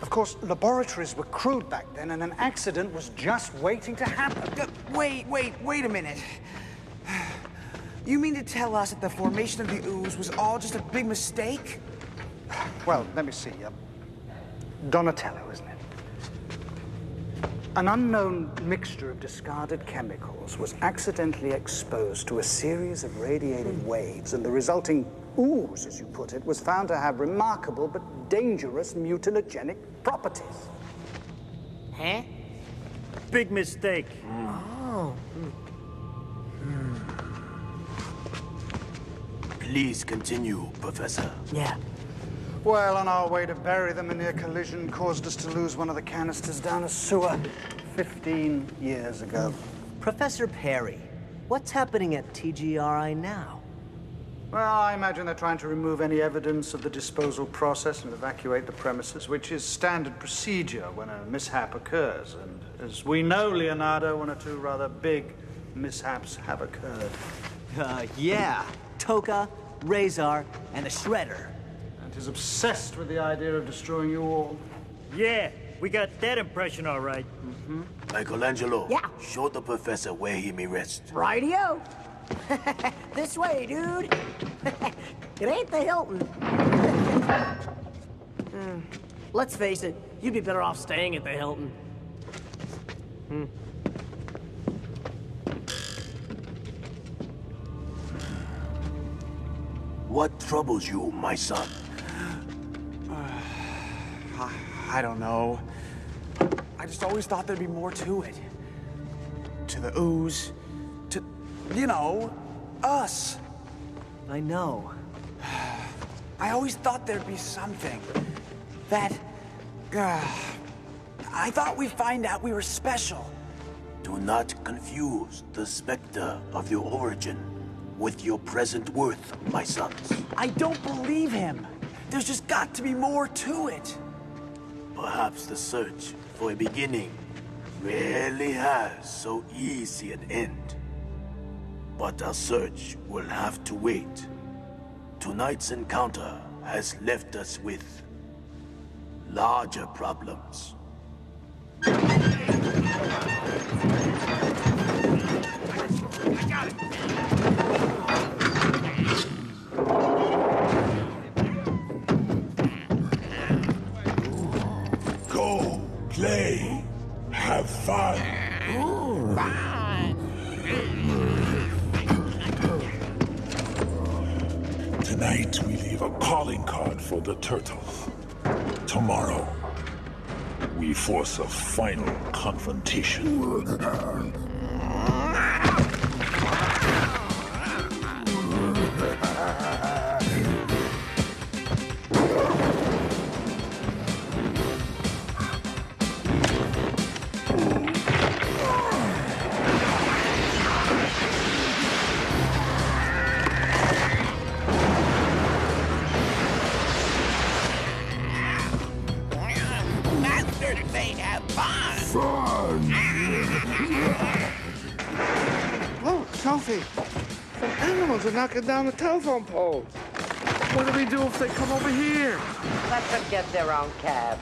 Of course, laboratories were crude back then, and an accident was just waiting to happen. Uh, wait, wait, wait a minute. You mean to tell us that the formation of the ooze was all just a big mistake? Well, let me see. Uh, Donatello, isn't it? An unknown mixture of discarded chemicals was accidentally exposed to a series of radiated waves, and the resulting ooze, as you put it, was found to have remarkable but dangerous mutagenic properties. Huh? Big mistake. Oh. Please continue, Professor. Yeah. Well, on our way to bury them, a near collision caused us to lose one of the canisters down a sewer 15 years ago. Professor Perry, what's happening at TGRI now? Well, I imagine they're trying to remove any evidence of the disposal process and evacuate the premises, which is standard procedure when a mishap occurs. And as we know, Leonardo, one or two rather big mishaps have occurred. Uh, yeah. Tokka, Rahzar, and the Shredder. And he's obsessed with the idea of destroying you all. Yeah, we got that impression all right. Mm-hmm. Michelangelo. Yeah. Show the professor where he may rest. Radio. this way, dude. it ain't the Hilton. mm. Let's face it, you'd be better off staying at the Hilton. Hmm. What troubles you, my son? I don't know. I just always thought there'd be more to it. To the ooze, to, you know, us. I know. I always thought there'd be something. That, uh, I thought we'd find out we were special. Do not confuse the specter of your origin with your present worth, my sons. I don't believe him. There's just got to be more to it. Perhaps the search for a beginning rarely has so easy an end. But our search will have to wait. Tonight's encounter has left us with larger problems. Play, have fun. Tonight we leave a calling card for the turtles. Tomorrow, we force a final confrontation. Sophie, some animals are knocking down the telephone pole. What do we do if they come over here? Let them get their own cab.